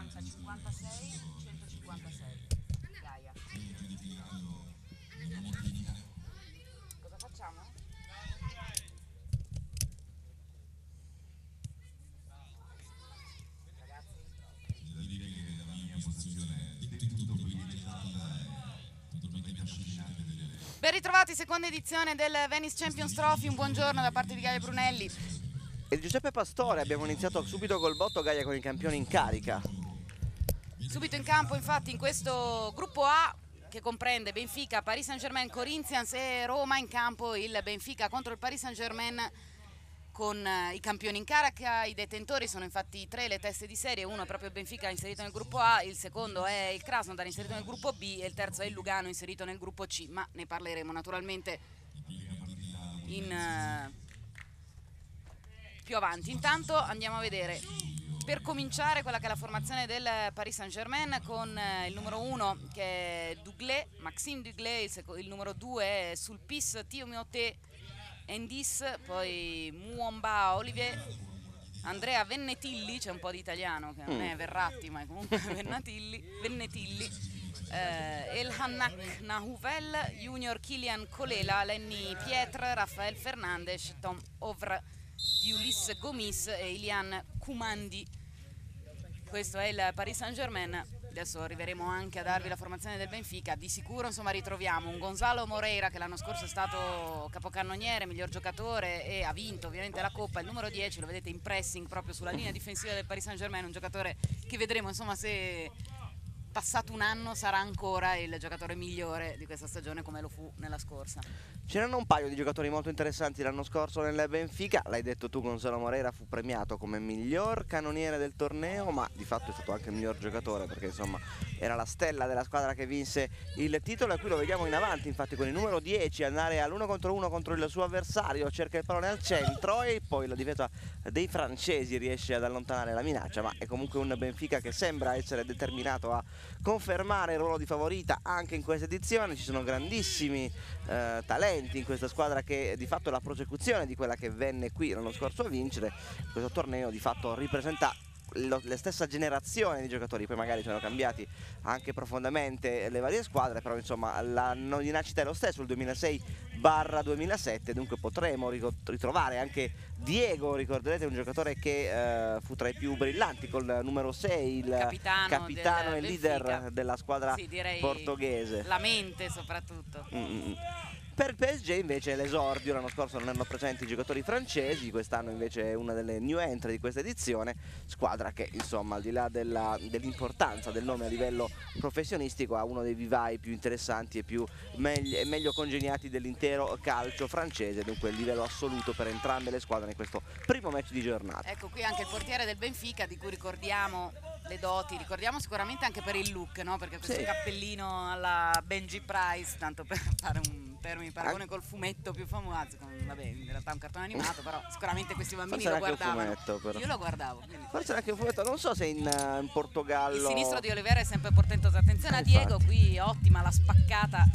40, 56, 156. Gaia. Cosa facciamo? Ben ritrovati, seconda edizione del Venice Champions Trophy, un buongiorno da parte di Gaia Brunelli. E di Giuseppe Pastore abbiamo iniziato subito col botto Gaia con i campioni in carica. Subito in campo infatti in questo gruppo A che comprende Benfica, Paris Saint Germain, Corinthians e Roma in campo il Benfica contro il Paris Saint Germain con eh, i campioni in carica, i detentori sono infatti tre le teste di serie, uno è proprio Benfica inserito nel gruppo A, il secondo è il Krasnodar inserito nel gruppo B e il terzo è il Lugano inserito nel gruppo C, ma ne parleremo naturalmente in, eh, più avanti. Intanto andiamo a vedere per cominciare quella che è la formazione del Paris Saint Germain con eh, il numero 1 che è Douglé, Maxime Douglé, il, numero 2 è Sulpice Tiomiote Endis, poi Muomba Olivier, Andrea Vennetilli, c'è un po' di italiano che non è Verratti ma è comunque Vennetilli, eh, El Hannak Nahuvel, Junior Kilian Colela, Lenny Pietre, Rafael Fernandes, Tom Ovra di Ulisse Gomis e Ilian Kumandi. Questo è il Paris Saint Germain. Adesso arriveremo anche a darvi la formazione del Benfica. Di sicuro insomma ritroviamo un Gonzalo Moreira che l'anno scorso è stato capocannoniere, miglior giocatore e ha vinto ovviamente la Coppa. Il numero 10 lo vedete in pressing proprio sulla linea difensiva del Paris Saint Germain, un giocatore che vedremo insomma se passato un anno sarà ancora il giocatore migliore di questa stagione come lo fu nella scorsa. C'erano un paio di giocatori molto interessanti l'anno scorso nel Benfica, l'hai detto tu Gonzalo Moreira fu premiato come miglior cannoniere del torneo, ma di fatto è stato anche il miglior giocatore perché insomma era la stella della squadra che vinse il titolo e qui lo vediamo in avanti infatti con il numero 10 andare all'uno contro uno contro il suo avversario, cerca il pallone al centro e poi la difesa dei francesi riesce ad allontanare la minaccia, ma è comunque un Benfica che sembra essere determinato a confermare il ruolo di favorita anche in questa edizione, ci sono grandissimi eh, talenti in questa squadra che di fatto è la prosecuzione di quella che venne qui l'anno scorso a vincere, questo torneo di fatto ripresenta lo, la stessa generazione di giocatori, poi magari sono cambiati anche profondamente le varie squadre, però insomma l'anno di nascita è lo stesso, il 2006 barra 2007, dunque potremo ritrovare anche Diego, ricorderete un giocatore che eh, fu tra i più brillanti col numero 6, il capitano, capitano del e leader Benfica. della squadra Sì, portoghese. La mente soprattutto. Mm, mm, mm. Per PSG invece l'esordio, l'anno scorso non erano presenti i giocatori francesi, quest'anno invece è una delle new entry di questa edizione, squadra che insomma al di là dell'importanza del nome a livello professionistico ha uno dei vivai più interessanti e più megli- meglio congeniati dell'intero calcio francese, dunque il livello assoluto per entrambe le squadre in questo primo match di giornata. Ecco qui anche il portiere del Benfica di cui ricordiamo le doti, ricordiamo sicuramente anche per il look, no? perché questo Sì. cappellino alla Benji Price, tanto per fare un termine paragone col fumetto più famoso, con- vabbè in realtà è un cartone animato, però sicuramente questi bambini Forse lo guardavano. fumetto. Io lo guardavo. quindi. Forse anche un fumetto, non so se in, eh, in Portogallo... Il sinistro di Oliveira è sempre portentoso. Attenzione a Diego, qui ottima la spaccata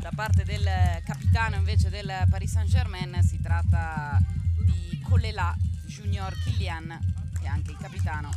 da parte del capitano invece del Paris Saint Germain. Si tratta di Collela Junior Kilian, che è anche il capitano.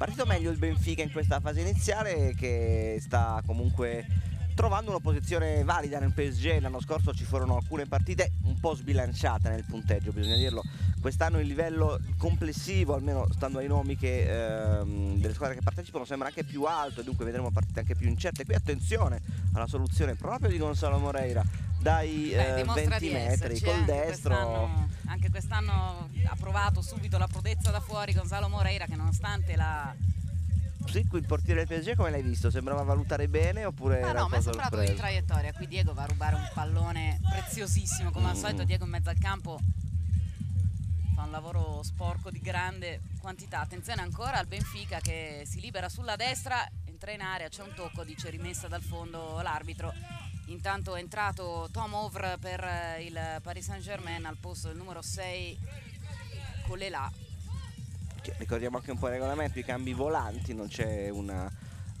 Partito meglio il Benfica in questa fase iniziale che sta comunque trovando una posizione valida nel PSG. L'anno scorso ci furono alcune partite un po' sbilanciate nel punteggio, bisogna dirlo. Quest'anno il livello complessivo, almeno stando ai nomi che, ehm, delle squadre che partecipano, sembra anche più alto e dunque vedremo partite anche più incerte. Qui attenzione alla soluzione proprio di Gonzalo Moreira dai Beh, eh, dimostra 20 di metri esserci, col anche destro. Anche quest'anno ha provato subito la prodezza da fuori Gonzalo Moreira che nonostante la... Sì, qui il portiere del PSG come l'hai visto? Sembrava valutare bene oppure No, era no, ma po' è sembrato in sorpreso? traiettoria. Qui Diego va a rubare un pallone preziosissimo, come al Mm. solito Diego in mezzo al campo fa un lavoro sporco di grande quantità. Attenzione ancora al Benfica che si libera sulla destra, entra in area, c'è un tocco, dice rimessa dal fondo l'arbitro. Intanto è entrato Tom Ovre per eh, il Paris Saint Germain al posto del numero 6 Colelà. Ricordiamo anche un po' il regolamento, i cambi volanti, non c'è una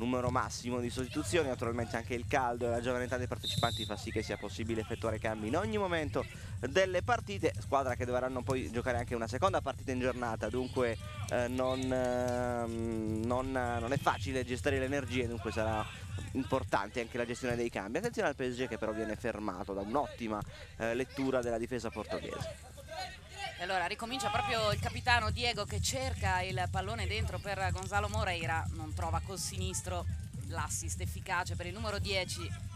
numero massimo di sostituzioni, naturalmente anche il caldo e la giovane età dei partecipanti fa sì che sia possibile effettuare cambi in ogni momento delle partite, squadra che dovranno poi giocare anche una seconda partita in giornata, dunque eh, non, eh, non, non, è facile gestire le energie, dunque sarà importante anche la gestione dei cambi. Attenzione al PSG che però viene fermato da un'ottima eh, lettura della difesa portoghese. Allora ricomincia proprio il capitano Diego che cerca il pallone dentro per Gonzalo Moreira, non trova col sinistro l'assist efficace per il numero 10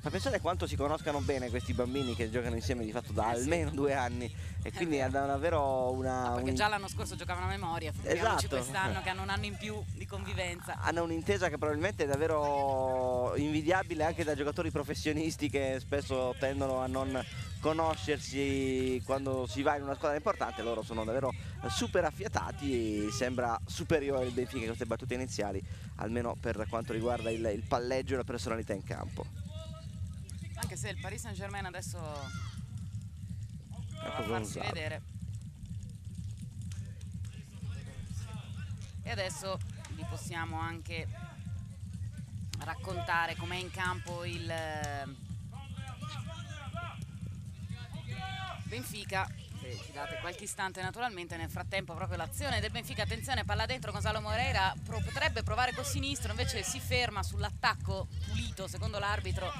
Fa pensare quanto si conoscano bene questi bambini che giocano insieme di fatto da eh almeno due anni. E quindi hanno davvero una... No, perché un... già l'anno scorso giocavano a memoria, esatto. quest'anno che hanno un anno in più di convivenza. Hanno un'intesa che probabilmente è davvero invidiabile anche da giocatori professionisti che spesso tendono a non conoscersi quando si va in una squadra importante, loro sono davvero super affiatati e sembra superiore il Benfica in queste battute iniziali, almeno per quanto riguarda il, il palleggio e la personalità in campo anche se il Paris Saint Germain adesso ecco a farsi vedere. E adesso vi possiamo anche raccontare com'è in campo il eh, Benfica se ci date qualche istante naturalmente nel frattempo proprio l'azione del Benfica attenzione palla dentro Gonzalo Moreira potrebbe provare col sinistro invece si ferma sull'attacco pulito secondo l'arbitro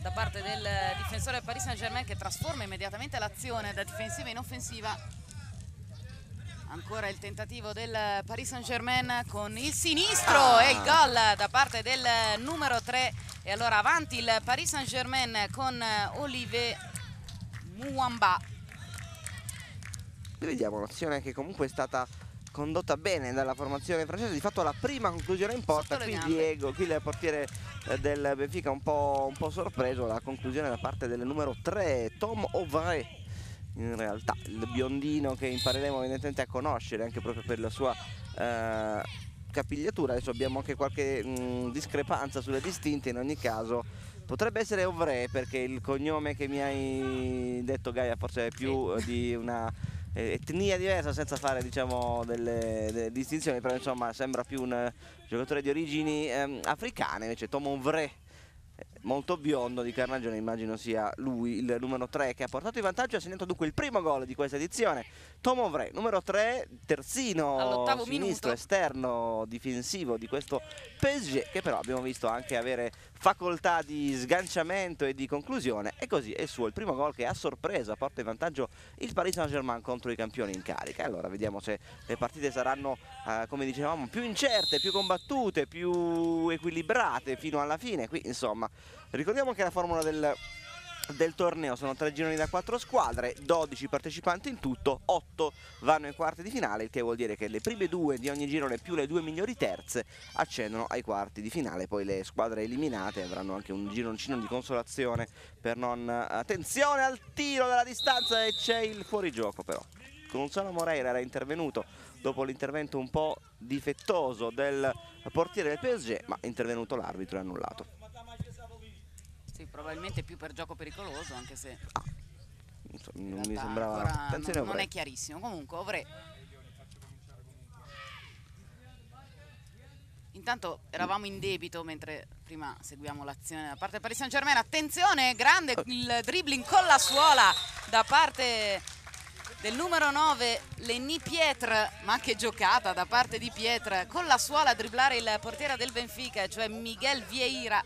da parte del difensore del Paris Saint Germain che trasforma immediatamente l'azione da difensiva in offensiva ancora il tentativo del Paris Saint Germain con il sinistro ah. e il gol da parte del numero 3 e allora avanti il Paris Saint Germain con Olive Muamba vediamo un'azione che comunque è stata condotta bene dalla formazione francese, di fatto la prima conclusione in porta, qui Diego, qui il portiere eh, del Benfica un po', un po', sorpreso, la conclusione da parte del numero 3, Tom Ovray, in realtà il biondino che impareremo evidentemente a conoscere anche proprio per la sua eh, capigliatura, adesso abbiamo anche qualche mh, discrepanza sulle distinte, in ogni caso potrebbe essere Ovray perché il cognome che mi hai detto Gaia forse è più sì. di una etnia diversa senza fare diciamo delle, delle, distinzioni però insomma sembra più un giocatore di origini ehm, africane. Invece Tomon Vre molto biondo di Carnagione, immagino sia lui il numero 3 che ha portato in vantaggio e ha segnato dunque il primo gol di questa edizione. Tomo Vre, numero 3, terzino sinistro, minuto. esterno, difensivo di questo PSG che però abbiamo visto anche avere facoltà di sganciamento e di conclusione e così è suo il primo gol che a sorpresa porta in vantaggio il Paris Saint Germain contro i campioni in carica. Allora vediamo se le partite saranno, eh, come dicevamo, più incerte, più combattute, più equilibrate fino alla fine. Qui insomma Ricordiamo che la formula del, del torneo sono tre gironi da quattro squadre, 12 partecipanti in tutto, 8 vanno ai quarti di finale, il che vuol dire che le prime due di ogni girone più le due migliori terze accendono ai quarti di finale, poi le squadre eliminate avranno anche un gironcino di consolazione per non... Attenzione al tiro dalla distanza e c'è il fuorigioco però. Gonzalo Moreira era intervenuto dopo l'intervento un po' difettoso del portiere del PSG, ma è intervenuto l'arbitro e annullato. Probabilmente più per gioco pericoloso, anche se ah, non mi sembrava Attenzione non, non è chiarissimo. Comunque Ovre Intanto eravamo in debito mentre prima seguiamo l'azione da parte del Paris Saint Germain. Attenzione, grande il dribbling con la suola da parte del numero 9 Lenny Pietre, ma che giocata da parte di Pietre con la suola a dribblare il portiere del Benfica, cioè Miguel Vieira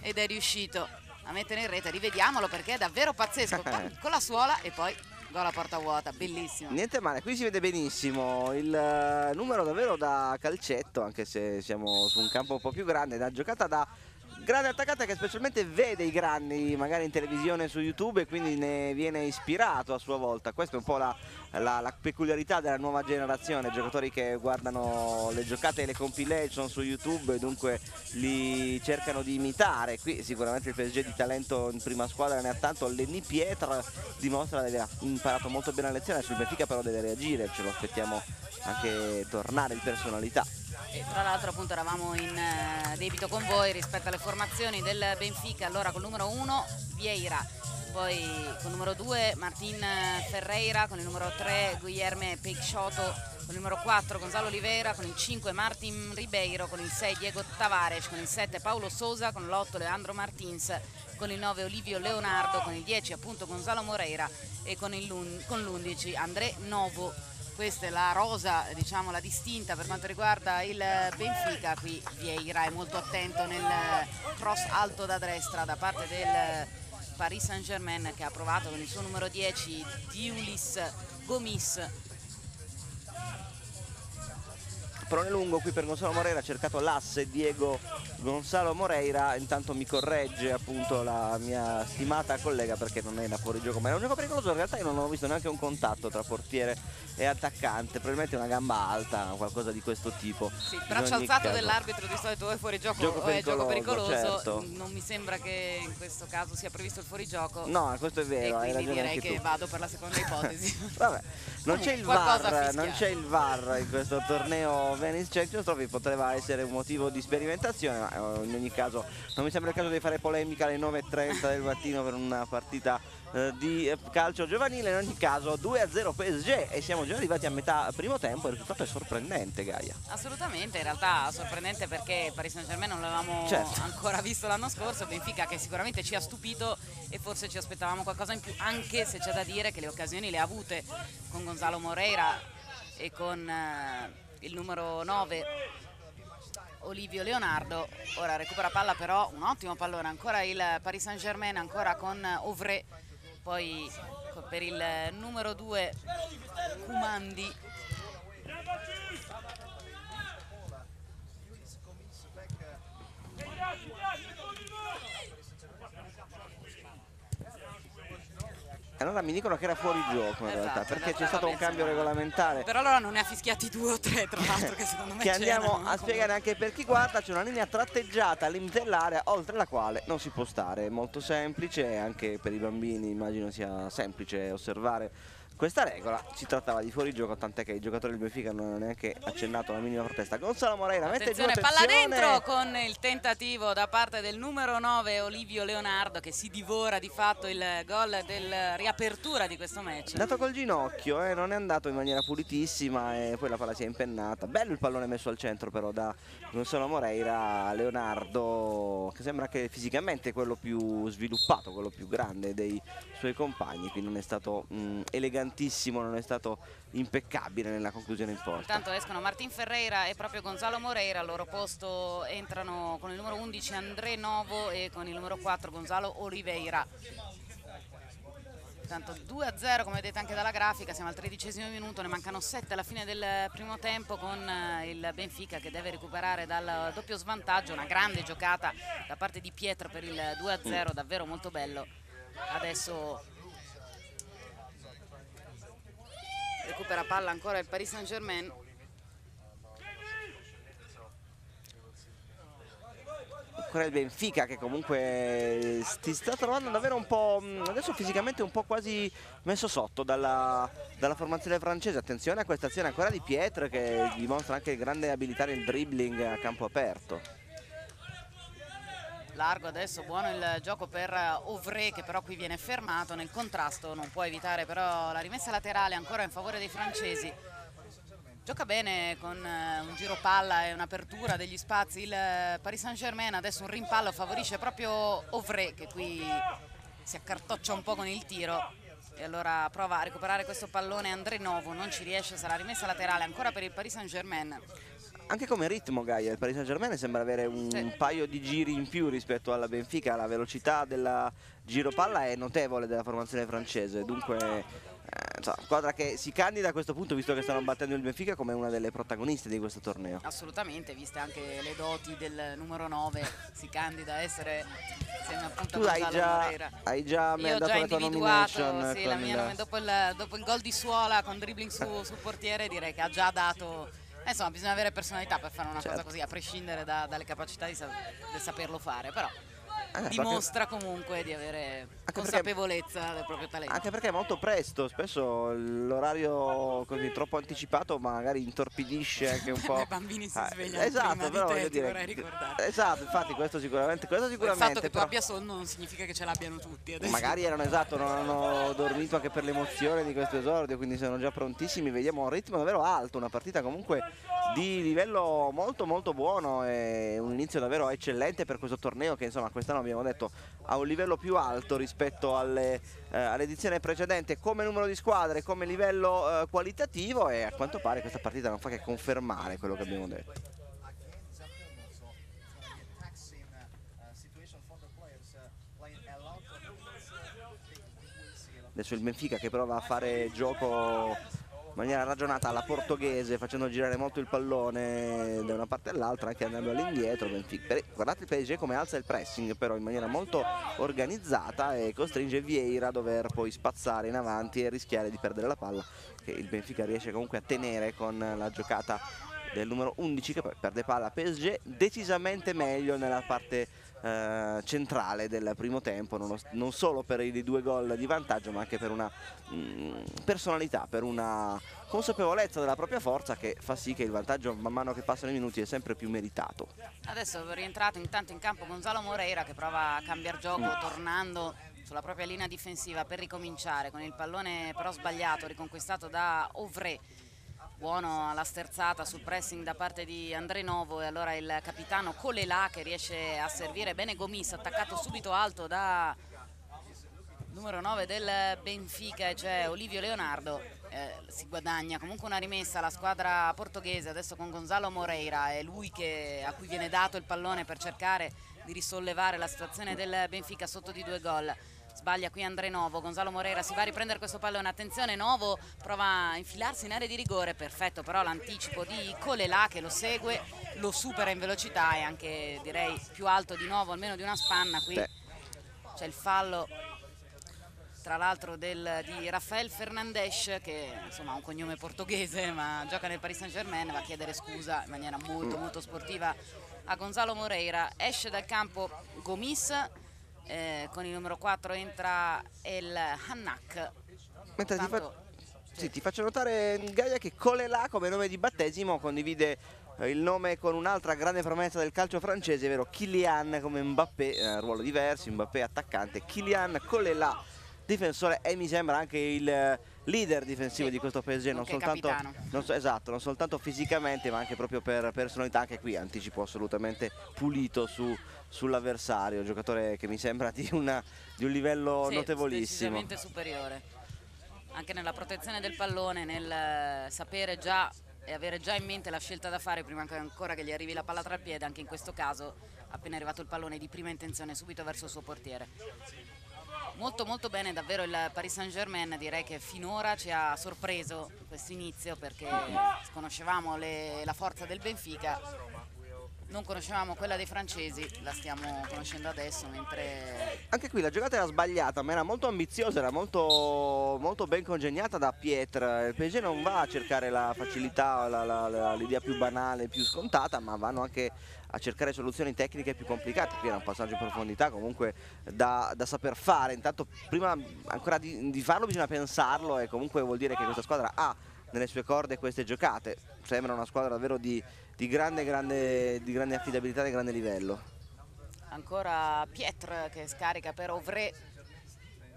ed è riuscito a mettere in rete, rivediamolo perché è davvero pazzesco, con la suola e poi gol a porta vuota, bellissimo. Niente male, qui si vede benissimo. Il uh, numero davvero da calcetto, anche se siamo su un campo un po' più grande, da giocata da grande attaccante che specialmente vede i grandi magari in televisione su YouTube e quindi ne viene ispirato a sua volta. Questa è un po' la, la, la peculiarità della nuova generazione, giocatori che guardano le giocate e le compilation su YouTube e dunque li cercano di imitare. Qui sicuramente il PSG di talento in prima squadra ne ha tanto, Lenny Pietra dimostra di aver imparato molto bene la lezione, sul Benfica però deve reagire, ce lo aspettiamo anche tornare in personalità. E tra l'altro appunto eravamo in uh, debito con voi rispetto alle formazioni del Benfica, allora col numero 1 Vieira, poi con il numero 2 Martin Ferreira, con il numero 3 Guilherme Peixoto, con il numero 4 Gonzalo Oliveira, con il 5 Martin Ribeiro, con il 6 Diego Tavares, con il 7 Paolo Sosa, con l'8 Leandro Martins, con il 9 Olivio Leonardo, con il 10 appunto Gonzalo Moreira. E con l'11 André Novo. Questa è la rosa, diciamo la distinta per quanto riguarda il Benfica, qui Vieira è molto attento nel cross alto da destra da parte del Paris Saint Germain che ha provato con il suo numero 10 Diulis Gomis Prone lungo qui per Gonzalo Moreira ha cercato l'asse Diego Gonzalo Moreira. Intanto mi corregge appunto la mia stimata collega perché non era fuori gioco ma era un gioco pericoloso. In realtà io non ho visto neanche un contatto tra portiere e attaccante. Probabilmente una gamba alta qualcosa di questo tipo. Sì, braccio alzato dell'arbitro di solito è fuori gioco, gioco è gioco pericoloso certo. non mi sembra che in questo caso sia previsto il fuorigioco no questo è vero e quindi direi che tu. vado per la seconda ipotesi. Vabbè non c'è il VAR non c'è il VAR in questo torneo Venice Champions Trophy potrebbe essere un motivo di sperimentazione ma eh, in ogni caso non mi sembra il caso di fare polemica alle 9.30 del mattino per una partita eh, di calcio giovanile in ogni caso 2-0 PSG e siamo già arrivati a metà primo tempo il risultato è sorprendente Gaia assolutamente in realtà sorprendente perché Paris Saint Germain non l'avevamo certo. ancora visto l'anno scorso Benfica che sicuramente ci ha stupito e forse ci aspettavamo qualcosa in più anche se c'è da dire che le occasioni le ha avute con Gonzalo Moreira e con eh, il numero 9 Olivio Leonardo. Ora recupera palla però un ottimo pallone. Ancora il Paris Saint Germain ancora con Ovre poi per il numero 2 Kumandi allora mi dicono che era fuori gioco in esatto, realtà perché c'è stato un cambio regolamentare. Però allora non ne ha fischiati due o tre tra l'altro che secondo me che andiamo a spiegare anche per chi guarda c'è una linea tratteggiata all'interno dell'area oltre la quale non si può stare. È molto semplice anche per i bambini immagino sia semplice osservare questa regola si trattava di fuorigioco tant'è che i giocatori del Benfica non hanno neanche accennato la minima protesta. Gonzalo Moreira mette giù attenzione palla dentro con il tentativo da parte del numero 9 Olivio Leonardo che si divora di fatto il gol del riapertura di questo match. Dato col ginocchio eh, non è andato in maniera pulitissima e poi la palla si è impennata. Bello il pallone messo al centro però da Gonzalo Moreira Leonardo che sembra che fisicamente quello più sviluppato quello più grande dei suoi compagni quindi non è stato mh, elegante elegantissimo, non è stato impeccabile nella conclusione in porta. Intanto escono Martin Ferreira e proprio Gonzalo Moreira, al loro posto entrano con il numero 11 André Novo e con il numero 4 Gonzalo Oliveira. Intanto 2-0 come vedete anche dalla grafica, siamo al tredicesimo minuto, ne mancano 7 alla fine del primo tempo con eh, il Benfica che deve recuperare dal doppio svantaggio, una grande giocata da parte di Pietro per il 2-0, davvero molto bello. Adesso recupera palla ancora il Paris Saint Germain ancora il Benfica che comunque si sta trovando davvero un po' adesso fisicamente un po' quasi messo sotto dalla, dalla formazione francese. Attenzione a questa azione ancora di Pietro che dimostra anche grande abilità nel dribbling a campo aperto largo adesso buono il gioco per Ovre che però qui viene fermato. Nel contrasto non può evitare però la rimessa laterale ancora in favore dei francesi. Gioca bene con eh, un giro palla e un'apertura degli spazi il Paris Saint Germain adesso un rimpallo favorisce proprio Ovre che qui si accartoccia un po' con il tiro. E allora prova a recuperare questo pallone André Novo non ci riesce sarà rimessa laterale ancora per il Paris Saint Germain anche come ritmo Gaia, il Paris Saint Germain sembra avere un sì. paio di giri in più rispetto alla Benfica, la velocità della giro palla è notevole della formazione francese, dunque eh, insomma, squadra che si candida a questo punto visto che stanno battendo il Benfica come una delle protagoniste di questo torneo. Assolutamente, viste anche le doti del numero 9, si candida a essere insieme appunto tu hai già, hai già Io ho già individuato sì, mia, dopo, il, dopo, il, gol di Suola con dribbling su, sul portiere direi che ha già dato eh, insomma, bisogna avere personalità per fare una certo. cosa così, a prescindere da, dalle capacità di, del saperlo fare. Però dimostra comunque di avere anche consapevolezza perché... del proprio talento. Anche perché è molto presto, spesso l'orario così troppo anticipato magari intorpidisce anche un po'. I bambini si ah, svegliano ah, esatto, però te, dire, Esatto, infatti questo sicuramente, questo sicuramente Il fatto che però... tu abbia sonno non significa che ce l'abbiano tutti adesso. Magari erano esatto, non hanno dormito anche per l'emozione di questo esordio, quindi sono già prontissimi, vediamo un ritmo davvero alto, una partita comunque di livello molto molto buono e un inizio davvero eccellente per questo torneo che insomma quest'anno abbiamo detto ha un livello più alto rispetto eh, all'edizione precedente come numero di squadre, come livello eh, qualitativo e a quanto pare questa partita non fa che confermare quello che abbiamo detto. Adesso il Benfica che prova a fare gioco in maniera ragionata alla portoghese facendo girare molto il pallone da una parte all'altra anche andando all'indietro guardate il PSG come alza il pressing però in maniera molto organizzata e costringe Vieira a dover poi spazzare in avanti e rischiare di perdere la palla che il Benfica riesce comunque a tenere con la giocata del numero 11 che poi perde palla PSG decisamente meglio nella parte eh, centrale del primo tempo, non, non, solo per i due gol di vantaggio ma anche per una mh, mm, personalità, per una consapevolezza della propria forza che fa sì che il vantaggio man mano che passano i minuti è sempre più meritato. Adesso è rientrato intanto in campo Gonzalo Moreira che prova a cambiare gioco mm. tornando sulla propria linea difensiva per ricominciare con il pallone però sbagliato riconquistato da Ovre buono alla sterzata sul pressing da parte di André Novo e allora il capitano Colela che riesce a servire bene Gomis attaccato subito alto da numero 9 del Benfica cioè Olivio Leonardo. Eh, si guadagna comunque una rimessa alla squadra portoghese adesso con Gonzalo Moreira. È lui che, a cui viene dato il pallone per cercare di risollevare la situazione del Benfica sotto di due gol sbaglia qui Andre Novo, Gonzalo Moreira si va a riprendere questo pallone, attenzione Novo prova a infilarsi in area di rigore, perfetto però l'anticipo di Colela che lo segue, lo supera in velocità e anche direi più alto di Novo, almeno di una spanna qui. C'è il fallo tra l'altro di Rafael Fernandes che insomma ha un cognome portoghese ma gioca nel Paris Saint Germain va a chiedere scusa in maniera molto molto sportiva a Gonzalo Moreira. Esce dal campo Gomis eh, con il numero 4 entra il Hannak. Mentre ti, fa... sì. Ti, faccio notare Gaia che Colela come nome di battesimo condivide eh, il nome con un'altra grande promessa del calcio francese, ovvero Kylian come Mbappé, eh, ruolo diverso, Mbappé attaccante, Kylian Colela difensore e mi sembra anche il eh, leader difensivo sì, di questo PSG non soltanto, non esatto, non soltanto, fisicamente ma anche proprio per personalità anche qui anticipo assolutamente pulito su, sull'avversario giocatore che mi sembra di, una, di un livello sì, notevolissimo. decisamente superiore. Anche nella protezione del pallone nel eh, sapere già e avere già in mente la scelta da fare prima ancora che gli arrivi la palla tra il piede anche in questo caso appena arrivato il pallone di prima intenzione subito verso il suo portiere. Molto molto bene davvero il Paris Saint Germain direi che finora ci ha sorpreso questo inizio perché conoscevamo le, la forza del Benfica non conoscevamo quella dei francesi, la stiamo conoscendo adesso mentre... Anche qui la giocata era sbagliata, ma era molto ambiziosa, era molto, molto ben congegnata da Pietra. Il PSG non va a cercare la facilità, l'idea più banale, più scontata, ma vanno anche a cercare soluzioni tecniche più complicate. Qui era un passaggio in profondità comunque da, da saper fare. Intanto prima ancora di, di farlo bisogna pensarlo e comunque vuol dire che questa squadra ha nelle sue corde queste giocate. Sembra una squadra davvero di di grande, grande, di grande affidabilità e grande livello. Ancora Pietr che scarica per Ovre,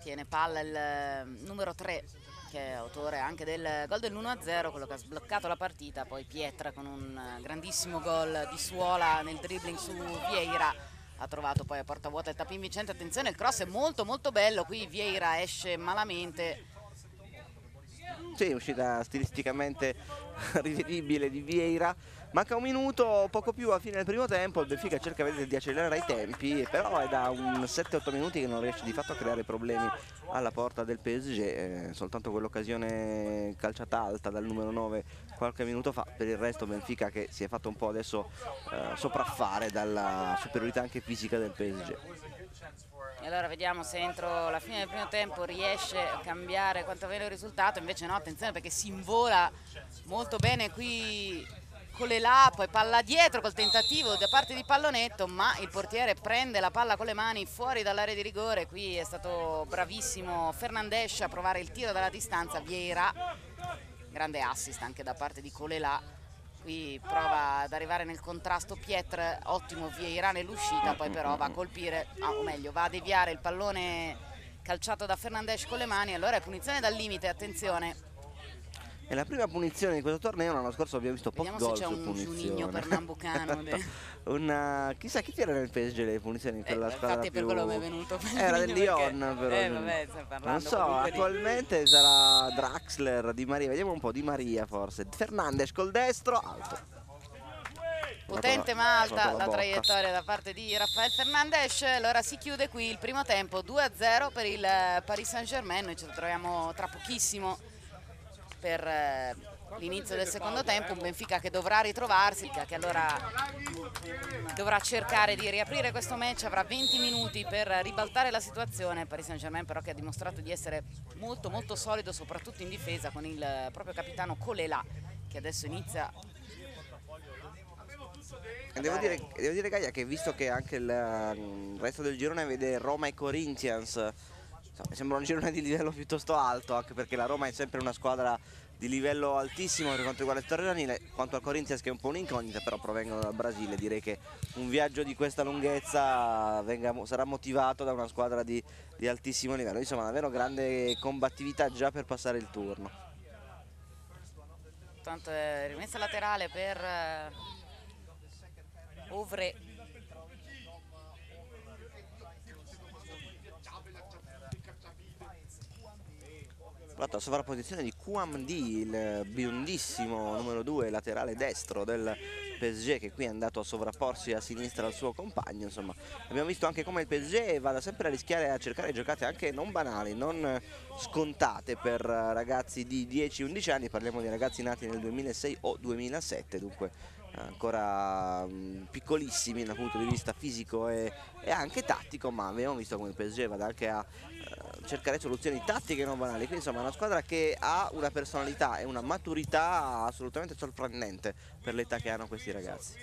tiene palla il eh, numero 3 che è autore anche del gol dell'1-0, quello che ha sbloccato la partita, poi Pietra con un grandissimo gol di suola nel dribbling su Vieira. Ha trovato poi a porta vuota il tapin vincente, attenzione il cross è molto molto bello, qui Vieira esce malamente sì, uscita stilisticamente rivedibile di Vieira. Manca un minuto, poco più a fine del primo tempo, il Benfica cerca di accelerare i tempi, però è da un 7-8 minuti che non riesce di fatto a creare problemi alla porta del PSG, eh, soltanto quell'occasione calciata alta dal numero 9 qualche minuto fa, per il resto Benfica che si è fatto un po' adesso eh, sopraffare dalla superiorità anche fisica del PSG. E allora vediamo se entro la fine del primo tempo riesce a cambiare quantomeno il risultato, invece no, attenzione perché si invola molto bene qui con le là, poi palla dietro col tentativo da parte di Pallonetto, ma il portiere prende la palla con le mani fuori dall'area di rigore. Qui è stato bravissimo Fernandes a provare il tiro dalla distanza, Vieira, grande assist anche da parte di Colela. Qui prova ad arrivare nel contrasto Pietr, ottimo Vieira nell'uscita, poi però va a colpire, ah, o meglio va a deviare il pallone calciato da Fernandes con le mani, allora è punizione dal limite, attenzione, è la prima punizione di questo torneo, l'anno scorso abbiamo visto pochi gol su punizione. per Nambucano. Una... Chissà chi tira nel PSG le punizioni in quella eh, squadra Infatti più... per quello mi è venuto Era del Lyon però. Eh, vabbè, non so, attualmente di... sarà Draxler, Di Maria, vediamo un po' Di Maria forse. Fernandes col destro, alto. Potente ma alta la, la traiettoria da parte di Raffaele Fernandes, allora si chiude qui il primo tempo 2-0 per il Paris Saint Germain, noi ci troviamo tra pochissimo per eh, l'inizio del secondo tempo, un Benfica che dovrà ritrovarsi, che allora dovrà cercare di riaprire questo match, avrà 20 minuti per ribaltare la situazione, Paris Saint Germain però che ha dimostrato di essere molto molto solido soprattutto in difesa con il proprio capitano Colela che adesso inizia Devo dire, devo dire Gaia che visto che anche il, il resto del girone vede Roma e Corinthians sembra un girone di livello piuttosto alto anche perché la Roma è sempre una squadra di livello altissimo per quanto riguarda il torneo quanto al Corinthians che è un po' un'incognita però provengono dal Brasile direi che un viaggio di questa lunghezza venga, sarà motivato da una squadra di, di altissimo livello. Insomma davvero grande combattività già per passare il turno. Tanto rimessa laterale per eh, Ovre la sovrapposizione di QMD, il biondissimo numero 2 laterale destro del PSG che qui è andato a sovrapporsi a sinistra al suo compagno insomma abbiamo visto anche come il PSG vada sempre a rischiare a cercare giocate anche non banali non scontate per ragazzi di 10-11 anni parliamo di ragazzi nati nel 2006 o 2007 dunque ancora piccolissimi dal punto di vista fisico e, e anche tattico ma abbiamo visto come il PSG vada anche a cercare soluzioni tattiche non banali. Quindi insomma è una squadra che ha una personalità e una maturità assolutamente sorprendente per l'età che hanno questi ragazzi.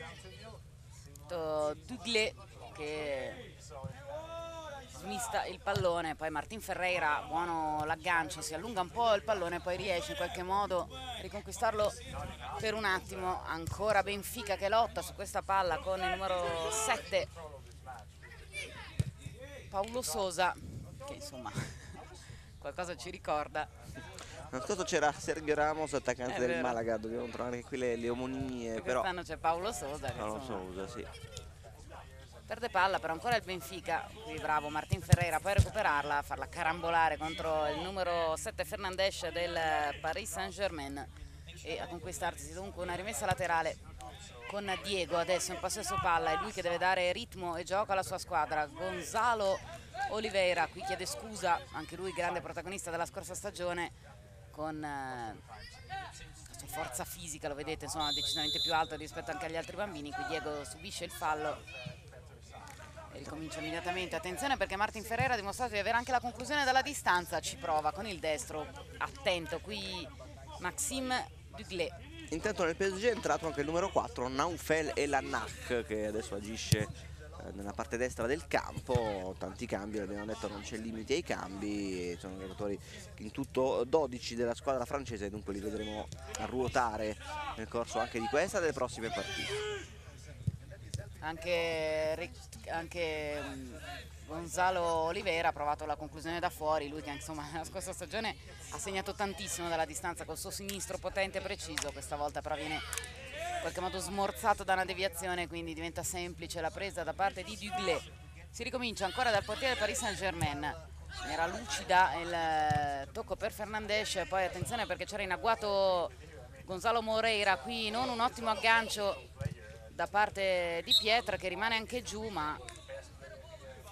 Duglé che smista il pallone, poi Martin Ferreira, buono l'aggancio, si allunga un po' il pallone, poi riesce in qualche modo a riconquistarlo per un attimo. Ancora Benfica che lotta su questa palla con il numero 7 Paolo Sosa che insomma qualcosa ci ricorda. L'anno scorso c'era Sergio Ramos, attaccante del Malaga, dobbiamo trovare anche qui le, le omonie. Però quest'anno c'è Paolo Sosa. Paolo Sosa, sì. Perde palla, però ancora il Benfica, qui bravo Martin Ferreira, poi recuperarla, farla carambolare contro il numero 7 Fernandes del Paris Saint Germain e a conquistarsi dunque una rimessa laterale con Diego adesso in possesso palla, è lui che deve dare ritmo e gioco alla sua squadra, Gonzalo Oliveira qui chiede scusa, anche lui grande protagonista della scorsa stagione con eh, la sua forza fisica, lo vedete, insomma decisamente più alta rispetto anche agli altri bambini, qui Diego subisce il fallo e ricomincia immediatamente, attenzione perché Martin Ferreira ha dimostrato di avere anche la conclusione dalla distanza, ci prova con il destro, attento qui Maxime Duglé. Intanto nel PSG è entrato anche il numero 4, Naufel Elanach che adesso agisce eh, nella parte destra del campo, tanti cambi, l'abbiamo detto non c'è limite ai cambi, sono giocatori in tutto 12 della squadra francese, dunque li vedremo ruotare nel corso anche di questa e delle prossime partite. Anche, anche mm, Gonzalo Oliveira ha provato la conclusione da fuori, lui che insomma nella scorsa stagione ha segnato tantissimo dalla distanza col suo sinistro potente e preciso, questa volta però viene qualche modo smorzato da una deviazione, quindi diventa semplice la presa da parte di Duglé. Si ricomincia ancora dal portiere Paris Saint Germain. Era lucida il eh, tocco per Fernandes, poi attenzione perché c'era in agguato Gonzalo Moreira, qui non un ottimo aggancio da parte di Pietra che rimane anche giù, ma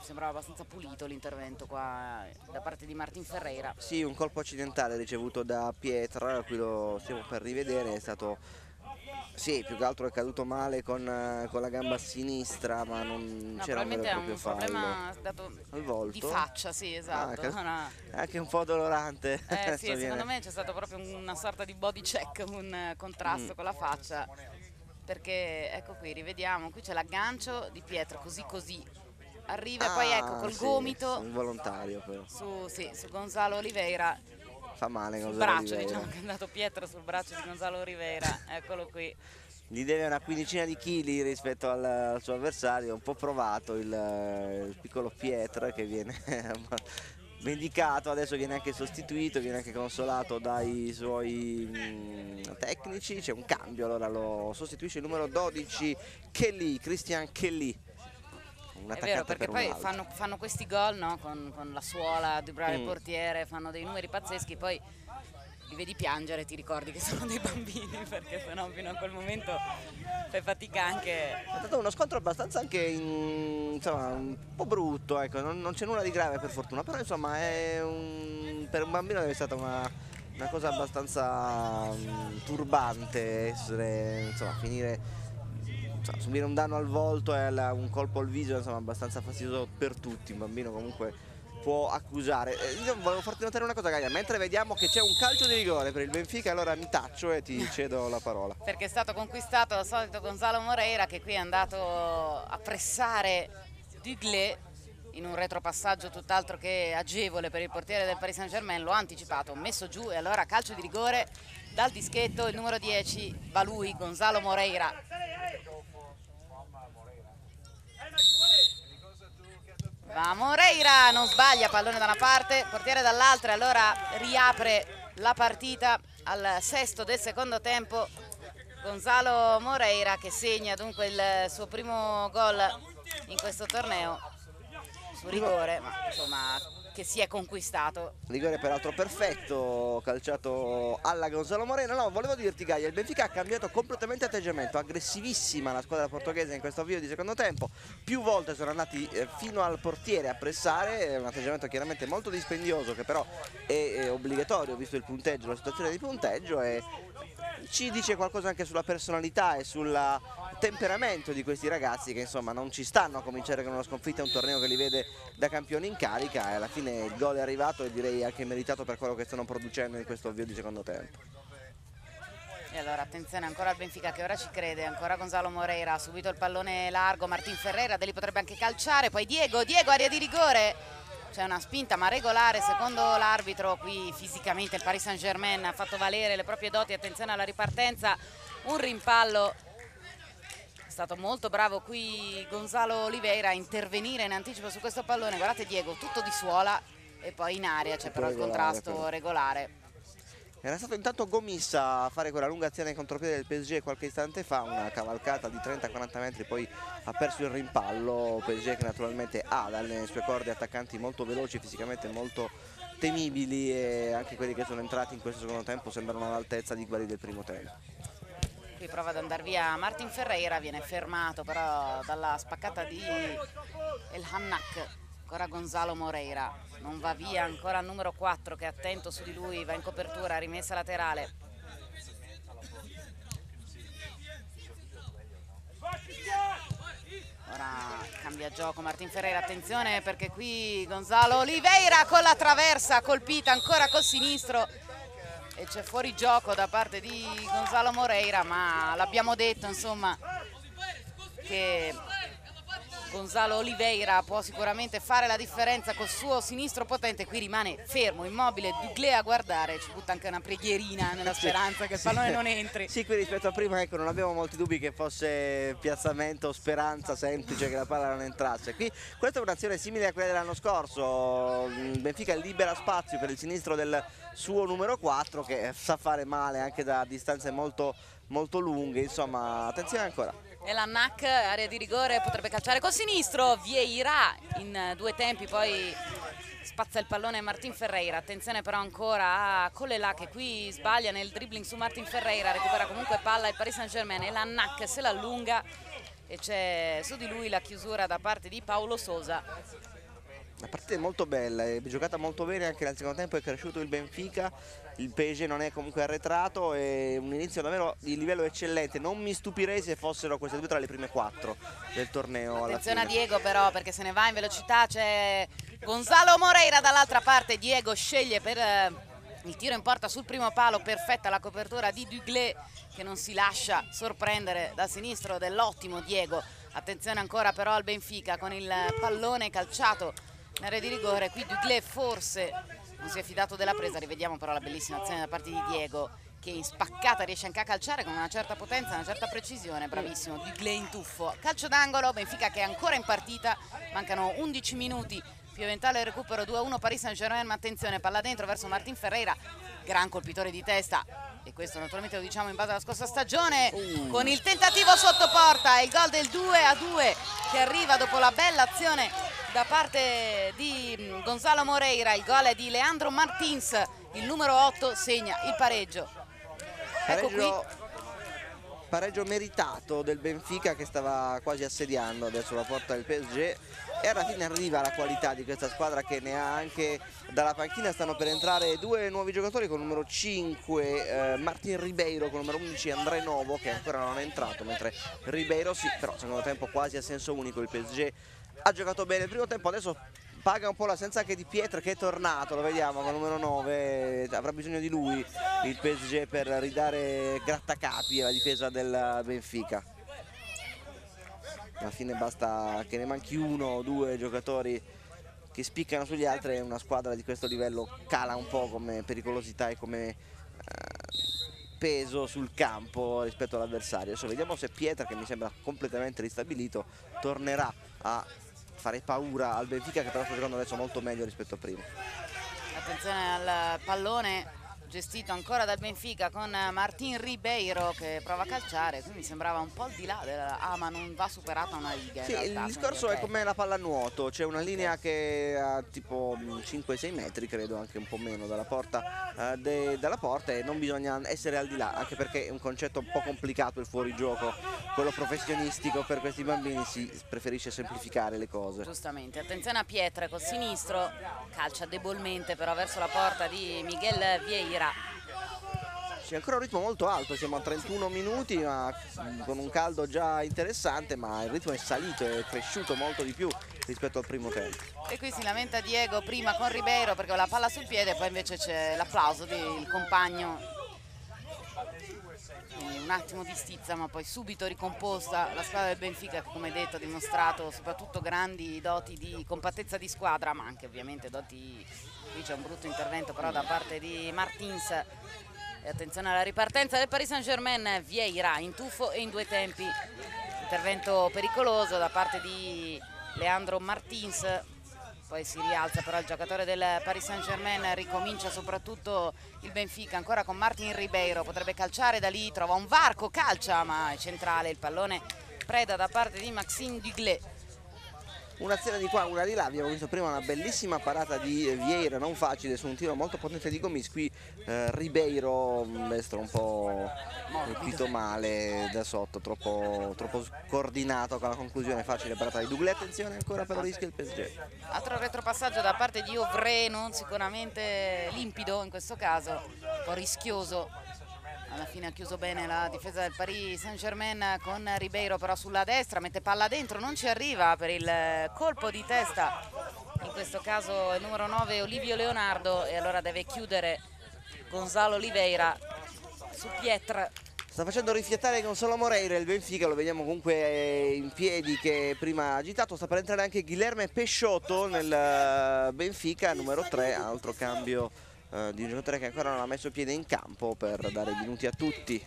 sembrava abbastanza pulito l'intervento qua da parte di Martin Ferreira. Sì, un colpo accidentale ricevuto da Pietra, qui lo stiamo per rivedere, è stato sì, più che altro è caduto male con, con la gamba sinistra, ma non no, c'era un vero e proprio fallo. problema dato al volto. di faccia, sì, esatto. Ah. È anche un po' dolorante. Eh, sì, secondo me c'è stato proprio una sorta di body check, un contrasto mm. con la faccia. Perché ecco qui, rivediamo, qui c'è l'aggancio di Pietro, così così. Arriva ah, e poi ecco col sì, gomito. Involontario però. Su, sì, su Gonzalo Oliveira. Fa male sul Gonzalo braccio, Oliveira. diciamo che è andato Pietro sul braccio di Gonzalo Oliveira. Eccolo qui. Gli deve una quindicina di chili rispetto al, al, suo avversario, un po' provato il, il piccolo Pietro che viene vendicato, adesso viene anche sostituito, viene anche consolato dai suoi mh, tecnici, c'è un cambio, allora lo sostituisce il numero 12 Kelly, Christian Kelly. È vero perché per poi fanno, fanno, questi gol no? con, con, la suola di bravo mm. portiere, fanno dei numeri pazzeschi, poi li vedi piangere ti ricordi che sono dei bambini perché sennò fino a quel momento fai fatica anche... È stato uno scontro abbastanza anche in, insomma, un po' brutto, ecco. non, non c'è nulla di grave per fortuna, però insomma un, per un bambino essere stata una, una cosa abbastanza um, turbante essere, insomma, finire insomma, subire un danno al volto e un colpo al viso insomma abbastanza fastidioso per tutti un bambino comunque può accusare. Eh, io volevo farti notare una cosa Gaia. Mentre vediamo che c'è un calcio di rigore per il Benfica allora mi taccio e ti cedo la parola. Perché è stato conquistato dal solito Gonzalo Moreira che qui è andato a pressare Duglé in un retropassaggio tutt'altro che agevole per il portiere del Paris Saint Germain lo ha anticipato, messo giù e allora calcio di rigore dal dischetto il numero 10 va lui, Gonzalo Moreira Va Moreira, non sbaglia, pallone da una parte, portiere dall'altra, allora riapre la partita al sesto del secondo tempo. Gonzalo Moreira che segna dunque il suo primo gol in questo torneo su rigore, ma insomma che si è conquistato. Rigore peraltro perfetto, calciato alla Gonzalo Moreno. No, volevo dirti Gaia, il Benfica ha cambiato completamente atteggiamento, aggressivissima la squadra portoghese in questo avvio di secondo tempo. Più volte sono andati eh, fino al portiere a pressare, un atteggiamento chiaramente molto dispendioso che però è obbligatorio visto il punteggio, la situazione di punteggio e ci dice qualcosa anche sulla personalità e sul temperamento di questi ragazzi che insomma non ci stanno a cominciare con una sconfitta, un torneo che li vede da campioni in carica e alla fine il gol è arrivato e direi anche meritato per quello che stanno producendo in questo avvio di secondo tempo. E allora attenzione ancora al Benfica che ora ci crede, ancora Gonzalo Moreira, subito il pallone largo, Martin Ferreira, da lì potrebbe anche calciare, poi Diego, Diego aria di rigore, c'è una spinta ma regolare secondo l'arbitro qui fisicamente il Paris Saint Germain ha fatto valere le proprie doti attenzione alla ripartenza un rimpallo. È stato molto bravo qui Gonzalo Oliveira a intervenire in anticipo su questo pallone. Guardate Diego tutto di suola e poi in aria c'è però il contrasto regolare era stato intanto Gomis a fare quella lunga azione contropiede del PSG qualche istante fa, una cavalcata di 30-40 metri, poi ha perso il rimpallo, PSG che naturalmente ha dalle sue corde attaccanti molto veloci, fisicamente molto temibili e anche quelli che sono entrati in questo secondo tempo sembrano all'altezza di quelli del primo tempo. Qui prova ad andare via Martin Ferreira, viene fermato però dalla spaccata di El Hannak ancora Gonzalo Moreira. Non va via ancora il numero 4 che è attento su di lui va in copertura rimessa laterale. Ora cambia gioco Martin Ferreira attenzione perché qui Gonzalo Oliveira con la traversa colpita ancora col sinistro. E c'è fuori gioco da parte di Gonzalo Moreira ma l'abbiamo detto insomma che Gonzalo Oliveira può sicuramente fare la differenza col suo sinistro potente, qui rimane fermo, immobile, Duglé a guardare, ci butta anche una preghierina nella speranza che il pallone non entri. Sì, qui rispetto a prima ecco, non abbiamo molti dubbi che fosse piazzamento, speranza semplice che la palla non entrasse. Qui questa è un'azione simile a quella dell'anno scorso, Benfica libera spazio per il sinistro del suo numero 4 che sa fare male anche da distanze molto, molto lunghe, insomma attenzione ancora e la NAC, area di rigore, potrebbe calciare col sinistro, Vieira in due tempi, poi spazza il pallone Martin Ferreira, attenzione però ancora a Colelà che qui sbaglia nel dribbling su Martin Ferreira, recupera comunque palla il Paris Saint Germain e la NAC se l'allunga e c'è su di lui la chiusura da parte di Paolo Sosa. La partita è molto bella, è giocata molto bene anche nel secondo tempo, è cresciuto il Benfica, il PSG non è comunque arretrato, è un inizio davvero di livello eccellente, non mi stupirei se fossero queste due tra le prime quattro del torneo. Attenzione a Diego però perché se ne va in velocità, c'è Gonzalo Moreira dall'altra parte, Diego sceglie per eh, il tiro in porta sul primo palo, perfetta la copertura di Duglé che non si lascia sorprendere dal sinistro dell'ottimo Diego. Attenzione ancora però al Benfica con il pallone calciato in area di rigore. Qui Duglé forse non si è fidato della presa, rivediamo però la bellissima azione da parte di Diego che in spaccata riesce anche a calciare con una certa potenza, una certa precisione, bravissimo, Duglé in tuffo. Calcio d'angolo, Benfica che è ancora in partita, mancano 11 minuti più eventuale recupero 2-1 Paris Saint-Germain, ma attenzione, palla dentro verso Martin Ferreira, gran colpitore di testa e questo naturalmente lo diciamo in base alla scorsa stagione uh. con il tentativo sotto porta il gol del 2-2 che arriva dopo la bella azione da parte di Gonzalo Moreira, il gol è di Leandro Martins, il numero 8 segna il pareggio. Ecco qui pareggio meritato del Benfica che stava quasi assediando adesso la porta del PSG e alla fine arriva la qualità di questa squadra che ne ha anche dalla panchina. Stanno per entrare due nuovi giocatori con il numero 5 eh, Martin Ribeiro con il numero 11 André Novo che ancora non è entrato mentre Ribeiro sì però secondo tempo quasi a senso unico. Il PSG ha giocato bene il primo tempo adesso paga un po' l'assenza anche di Pietro che è tornato, lo vediamo con il numero 9, avrà bisogno di lui il PSG per ridare grattacapi alla difesa del Benfica. Alla fine basta che ne manchi uno o due giocatori che spiccano sugli altri e una squadra di questo livello cala un po' come pericolosità e come eh, peso sul campo rispetto all'avversario. Adesso vediamo se Pietra, che mi sembra completamente ristabilito, tornerà a fare paura al Benfica che però sta giocando adesso molto meglio rispetto a prima. Attenzione al pallone gestito ancora dal Benfica con Martin Ribeiro che prova a calciare qui mi sembrava un po' al di là della... ah ma non va superata una riga sì, realtà, il discorso okay. è come la pallanuoto c'è una linea che ha tipo 5-6 metri credo anche un po' meno dalla porta, uh, de... dalla porta e non bisogna essere al di là anche perché è un concetto un po' complicato il fuorigioco quello professionistico per questi bambini si preferisce semplificare le cose. Giustamente. Attenzione a Pietra col sinistro calcia debolmente però verso la porta di Miguel Vieira sera. C'è ancora un ritmo molto alto, siamo a 31 minuti ma con un caldo già interessante ma il ritmo è salito, è cresciuto molto di più rispetto al primo tempo. E qui si lamenta Diego prima con Ribeiro perché ho la palla sul piede e poi invece c'è l'applauso del compagno un attimo di stizza ma poi subito ricomposta. La squadra del Benfica che come detto ha dimostrato soprattutto grandi doti di compattezza di squadra ma anche ovviamente doti qui c'è un brutto intervento però da parte di Martins. E attenzione alla ripartenza del Paris Saint Germain Vieira in tuffo e in due tempi. Intervento pericoloso da parte di Leandro Martins poi si rialza però il giocatore del Paris Saint Germain ricomincia soprattutto il Benfica ancora con Martin Ribeiro potrebbe calciare da lì trova un varco calcia ma è centrale il pallone preda da parte di Maxime Duglé un'azione di qua, una di là, abbiamo visto prima una bellissima parata di Vieira, non facile, su un tiro molto potente di Gomis, qui eh, Ribeiro, destro un po' colpito male da sotto, troppo, troppo coordinato con la conclusione facile parata di Douglé, attenzione ancora però rischia il PSG. Altro retropassaggio da parte di Ovre, non sicuramente limpido in questo caso, un po' rischioso alla fine ha chiuso bene la difesa del Paris Saint Germain con Ribeiro però sulla destra mette palla dentro non ci arriva per il colpo di testa. In questo caso il numero 9 Olivio Leonardo e allora deve chiudere Gonzalo Oliveira su Pietra Sta facendo rifiatare Gonzalo Moreira il Benfica, lo vediamo comunque in piedi che prima ha agitato, sta per entrare anche Guilherme Pesciotto nel Benfica, numero 3, altro cambio eh, di un giocatore che ancora non ha messo piede in campo per dare minuti a tutti.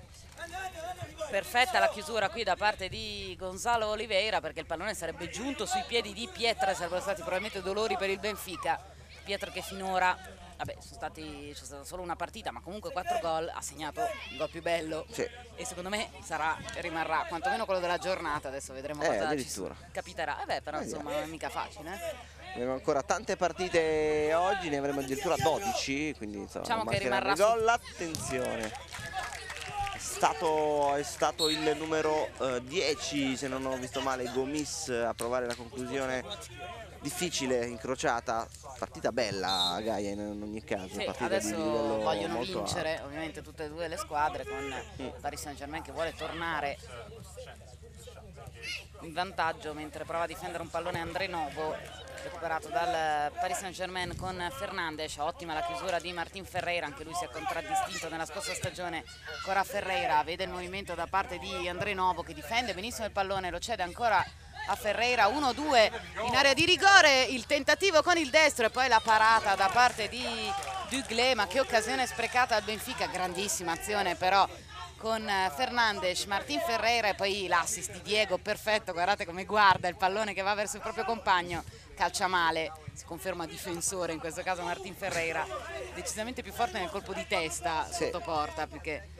Perfetta la chiusura qui da parte di Gonzalo Oliveira perché il pallone sarebbe giunto sui piedi di Pietra e sarebbero stati probabilmente dolori per il Benfica. Pietra che finora vabbè, c'è stata solo una partita, ma comunque quattro gol, ha segnato il gol più bello sì. e secondo me sarà, rimarrà quantomeno quello della giornata, adesso vedremo eh, cosa ci capiterà. Eh beh, però insomma non è mica facile. Eh. Abbiamo ancora tante partite oggi, ne avremo addirittura 12, quindi insomma diciamo che rimarrà gol. Attenzione. È stato, è stato, il numero uh, 10, se non ho visto male, Gomis a provare la conclusione difficile, incrociata, partita bella Gaia in ogni caso. Sì, adesso vogliono vincere alto. ovviamente tutte e due le squadre con mm. Paris Saint Germain che vuole tornare in vantaggio mentre prova a difendere un pallone André Novo recuperato dal Paris Saint Germain con Fernandes. Ottima la chiusura di Martin Ferreira anche lui si è contraddistinto nella scorsa stagione ancora Ferreira. Vede il movimento da parte di André Novo che difende benissimo il pallone lo cede ancora a Ferreira. 1-2 in area di rigore il tentativo con il destro e poi la parata da parte di Duglé ma che occasione sprecata al Benfica. Grandissima azione però con eh, Fernandes, Martin Ferreira e poi l'assist di Diego, perfetto, guardate come guarda il pallone che va verso il proprio compagno, calcia male, si conferma difensore in questo caso Martin Ferreira, decisamente più forte nel colpo di testa sì. sotto porta più che...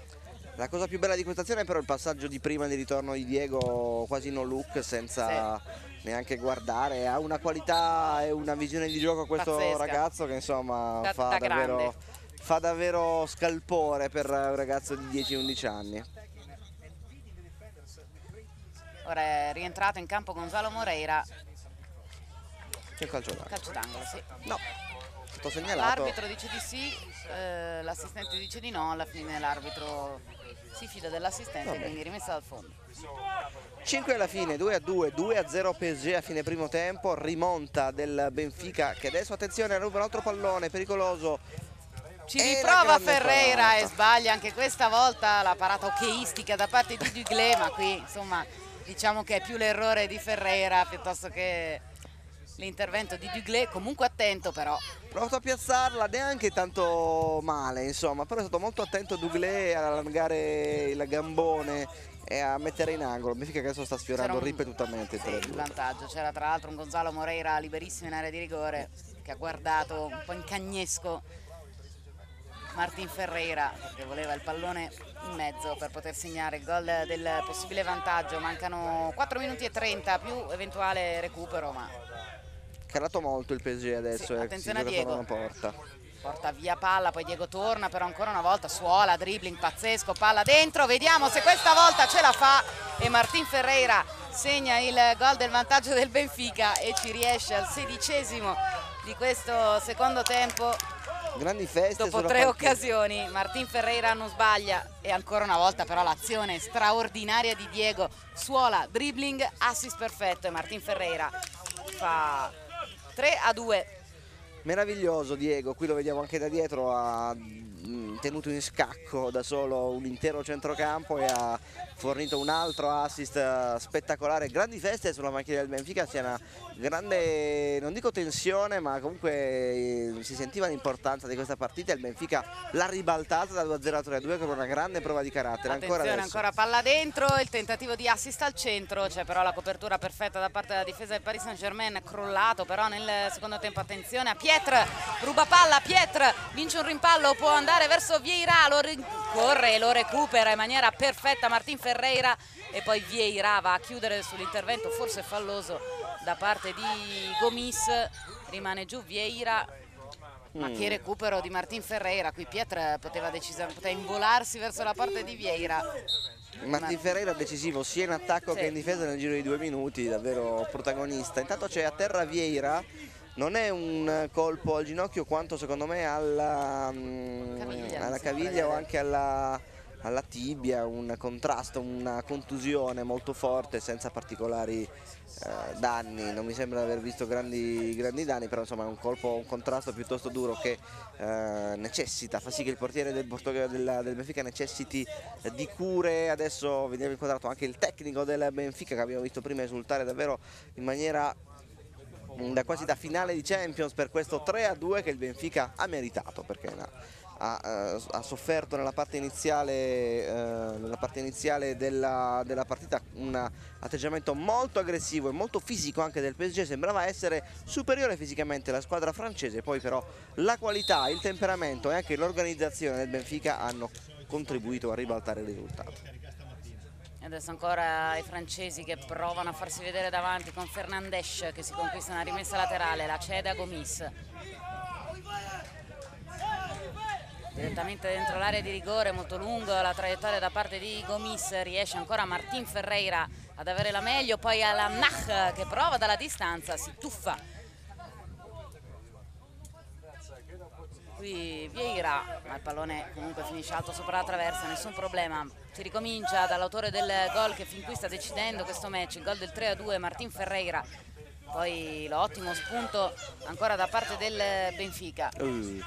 La cosa più bella di questa azione è però il passaggio di prima di ritorno di Diego quasi no look senza sì. neanche guardare, ha una qualità e una visione di gioco questo Pazzesca. ragazzo che insomma da, fa da davvero... Grande fa davvero scalpore per un ragazzo di 10-11 anni. Ora è rientrato in campo Gonzalo Moreira. Che calcio d'angolo? Calcio d'angolo, sì. No, stato segnalato. L'arbitro dice di sì, eh, l'assistente dice di no, alla fine l'arbitro si fida dell'assistente, quindi rimessa dal fondo. 5 alla fine, 2 a 2, 2 a 0 PSG a fine primo tempo, rimonta del Benfica che adesso attenzione ruba un altro pallone pericoloso ci riprova Ferreira parata. e sbaglia anche questa volta la parata hockeyistica da parte di Duglé, ma qui insomma diciamo che è più l'errore di Ferreira piuttosto che l'intervento di Duglé, comunque attento però. Provato a piazzarla neanche tanto male, insomma, però è stato molto attento Duglé a allargare il gambone e a mettere in angolo. Benfica che adesso sta sfiorando un, ripetutamente sì, il vantaggio. C'era tra l'altro un Gonzalo Moreira liberissimo in area di rigore che ha guardato un po' in cagnesco Martin Ferreira che voleva il pallone in mezzo per poter segnare il gol del possibile vantaggio. Mancano 4 minuti e 30 più eventuale recupero ma calato molto il PSG adesso sì, eh, attenzione a Diego. porta. porta via palla poi Diego torna però ancora una volta suola dribbling pazzesco palla dentro vediamo se questa volta ce la fa e Martin Ferreira segna il gol del vantaggio del Benfica e ci riesce al sedicesimo di questo secondo tempo grandi feste dopo tre occasioni Martin Ferreira non sbaglia. E ancora una volta però l'azione straordinaria di Diego. Suola, dribbling, assist perfetto e Martin Ferreira fa 3 a 2 meraviglioso Diego. Qui lo vediamo anche da dietro mm, tenuto in scacco da solo un intero centrocampo e ha fornito un altro assist eh, spettacolare grandi feste sulla macchina del Benfica sia una grande, non dico tensione, ma comunque eh, si sentiva l'importanza di questa partita il Benfica l'ha ribaltata da 2-0 a 3-2 con una grande prova di carattere. Attenzione, ancora, ancora palla dentro, il tentativo di assist al centro, c'è però la copertura perfetta da parte della difesa del Paris Saint Germain, crollato però nel secondo tempo, attenzione a Pietre, ruba palla, Pietre vince un rimpallo, può andare verso Vieira, lo rincorre e lo recupera in maniera perfetta Martin Ferreira e poi Vieira va a chiudere sull'intervento forse falloso da parte di Gomis rimane giù Vieira ma che mm. recupero di Martin Ferreira qui Pietra poteva poteva involarsi verso la parte di Vieira Martin Ferreira decisivo sia in attacco sì. che in difesa nel giro di due minuti davvero protagonista intanto c'è a terra Vieira non è un colpo al ginocchio quanto secondo me alla mm, caviglia, alla caviglia o anche alla alla tibia, un contrasto, una contusione molto forte senza particolari eh, danni, non mi sembra di aver visto grandi, grandi, danni, però insomma è un colpo, un contrasto piuttosto duro che eh, necessita, fa sì che il portiere del, del, del Benfica necessiti di cure, adesso vediamo inquadrato anche il tecnico del Benfica che abbiamo visto prima esultare davvero in maniera da quasi da finale di Champions per questo 3-2 che il Benfica ha meritato perché ha, eh, ha sofferto nella parte iniziale, eh, nella parte iniziale della, della, partita un atteggiamento molto aggressivo e molto fisico anche del PSG, sembrava essere superiore fisicamente alla squadra francese, poi però la qualità, il temperamento e anche l'organizzazione del Benfica hanno contribuito a ribaltare il risultato. Adesso ancora i francesi che provano a farsi vedere davanti con Fernandes che si conquista una rimessa laterale, la cede a Gomis. Direttamente dentro l'area di rigore molto lungo la traiettoria da parte di Gomis riesce ancora Martin Ferreira ad avere la meglio poi alla Nach che prova dalla distanza si tuffa qui Vieira, ma il pallone comunque finisce alto sopra la traversa, nessun problema. Si ricomincia dall'autore del gol che fin qui sta decidendo questo match, il gol del 3-2 Martin Ferreira. Poi l'ottimo spunto ancora da parte del Benfica. Uh,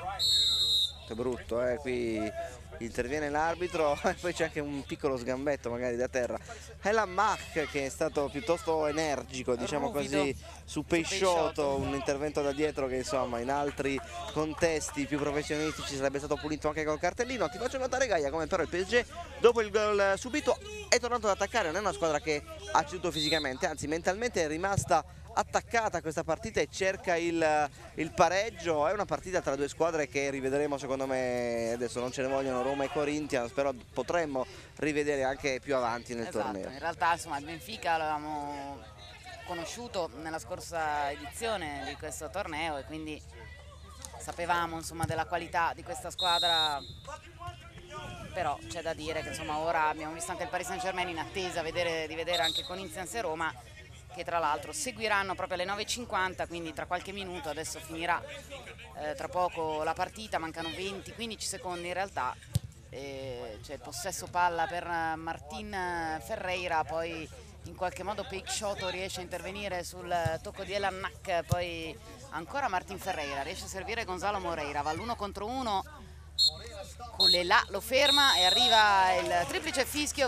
che brutto, eh, qui interviene l'arbitro e poi c'è anche un piccolo sgambetto magari da terra. Elan Mach che è stato piuttosto energico diciamo così su. Peixoto. Un intervento da dietro che insomma in altri contesti più professionistici sarebbe stato pulito anche col cartellino. Ti faccio notare Gaia come però il PSG dopo il gol subito è tornato ad attaccare. Non è una squadra che ha ceduto fisicamente anzi mentalmente è rimasta attaccata questa partita e cerca il, il pareggio. È una partita tra due squadre che rivedremo secondo me, adesso non ce ne vogliono Roma e Corinthians, però potremmo rivedere anche più avanti nel Esatto, torneo. in realtà insomma il Benfica l'avevamo conosciuto nella scorsa edizione di questo torneo e quindi sapevamo insomma della qualità di questa squadra però c'è da dire che insomma ora abbiamo visto anche il Paris Saint Germain in attesa vedere- di vedere anche Corinthians e Roma che tra l'altro seguiranno proprio alle 9.50 quindi tra qualche minuto adesso finirà eh, tra poco la partita mancano 20-15 secondi in realtà e c'è il possesso palla per eh, Martin eh, Ferreira poi in qualche modo Peixoto riesce a intervenire sul eh, tocco di Elan Nack poi ancora Martin Ferreira riesce a servire Gonzalo Moreira va all'uno contro uno Colella lo ferma e arriva il triplice fischio